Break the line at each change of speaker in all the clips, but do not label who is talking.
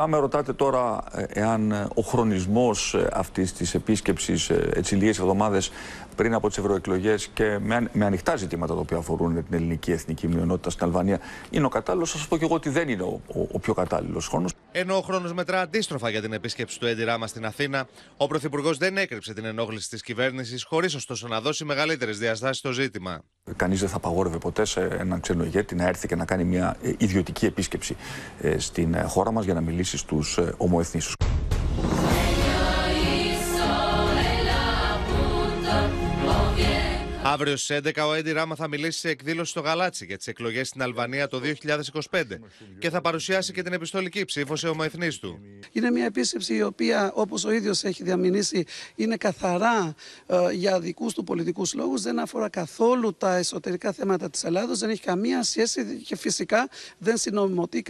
Αν με ρωτάτε τώρα ε, εάν ε, ο χρονισμός ε, αυτής της επίσκεψης έτσι λίγες εβδομάδες πριν από τις ευρωεκλογές και με, με ανοιχτά ζητήματα τα οποία αφορούν την ελληνική εθνική μειονότητα στην Αλβανία είναι ο κατάλληλος, θα σας πω και εγώ ότι δεν είναι ο, ο, ο πιο κατάλληλος χρόνος.
Ενώ ο χρόνος μετρά αντίστροφα για την επίσκεψη του Έντι Ράμα στην Αθήνα, ο Πρωθυπουργός δεν έκρυψε την ενόχληση της κυβέρνησης, χωρίς ωστόσο να δώσει μεγαλύτερες διαστάσεις στο ζήτημα.
Κανείς δεν θα απαγόρευε ποτέ σε έναν ξένο ηγέτη να έρθει και να κάνει μια ιδιωτική επίσκεψη στην χώρα μας για να μιλήσει στους ομοεθνήσου.
Αύριο στις 11 ο Έντι Ράμα θα μιλήσει σε εκδήλωση στο Γαλάτσι για τις εκλογές στην Αλβανία το 2025 και θα παρουσιάσει και την επιστολική ψήφο σε ομοεθνεί του.
Είναι μια επίσκεψη η οποία, όπως ο ίδιος έχει διαμηνήσει, είναι καθαρά ε, για δικούς του πολιτικούς λόγους. Δεν αφορά καθόλου τα εσωτερικά θέματα της Ελλάδος, δεν έχει καμία σχέση και φυσικά δεν συνομιμωτεί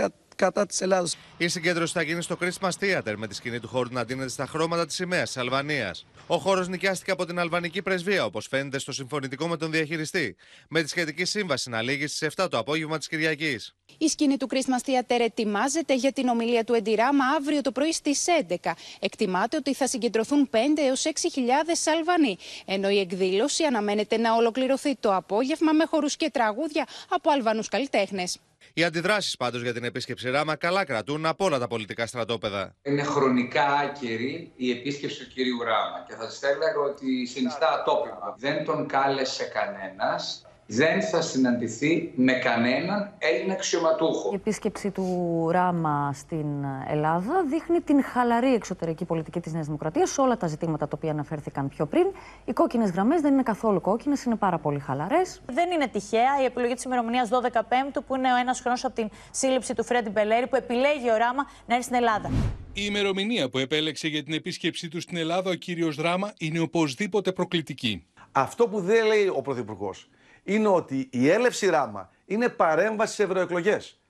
κατά της Ελλάδος.
Η συγκέντρωση θα γίνει στο Christmas Theater με τη σκηνή του χώρου να δίνεται στα χρώματα της σημαίας τη Αλβανίας. Ο χώρος νοικιάστηκε από την Αλβανική Πρεσβεία, όπως φαίνεται στο συμφωνητικό με τον διαχειριστή, με τη σχετική σύμβαση να λήγει στις 7 το απόγευμα της Κυριακής.
Η σκηνή του Christmas Theater ετοιμάζεται για την ομιλία του Εντιράμα αύριο το πρωί στις 11. Εκτιμάται ότι θα συγκεντρωθούν 5 έως 6.000 Αλβανοί, ενώ η εκδήλωση αναμένεται να ολοκληρωθεί το απόγευμα με χορούς και τραγούδια από Αλβανούς καλλιτέχνες.
Οι αντιδράσεις πάντως για την επίσκεψη Ράμα καλά κρατούν από όλα τα πολιτικά στρατόπεδα.
Είναι χρονικά άκυρη η επίσκεψη του κυρίου Ράμα και θα σα έλεγα ότι συνιστά ατόπιμα. Δεν τον κάλεσε κανένας δεν θα συναντηθεί με κανέναν Έλληνα αξιωματούχο.
Η επίσκεψη του Ράμα στην Ελλάδα δείχνει την χαλαρή εξωτερική πολιτική της Νέας Δημοκρατίας σε όλα τα ζητήματα τα οποία αναφέρθηκαν πιο πριν. Οι κόκκινες γραμμές δεν είναι καθόλου κόκκινες, είναι πάρα πολύ χαλαρές.
Δεν είναι τυχαία η επιλογή της ημερομηνίας 12 Πέμπτου, που είναι ο ένας χρόνος από την σύλληψη του Φρέντι Μπελέρη, που επιλέγει ο Ράμα να έρθει στην Ελλάδα.
Η ημερομηνία που επέλεξε για την επίσκεψή του στην Ελλάδα ο κύριος Ράμα είναι οπωσδήποτε προκλητική.
Αυτό που δεν λέει ο Πρωθυπουργός είναι ότι η έλευση ράμα είναι παρέμβαση σε ευρωεκλογές.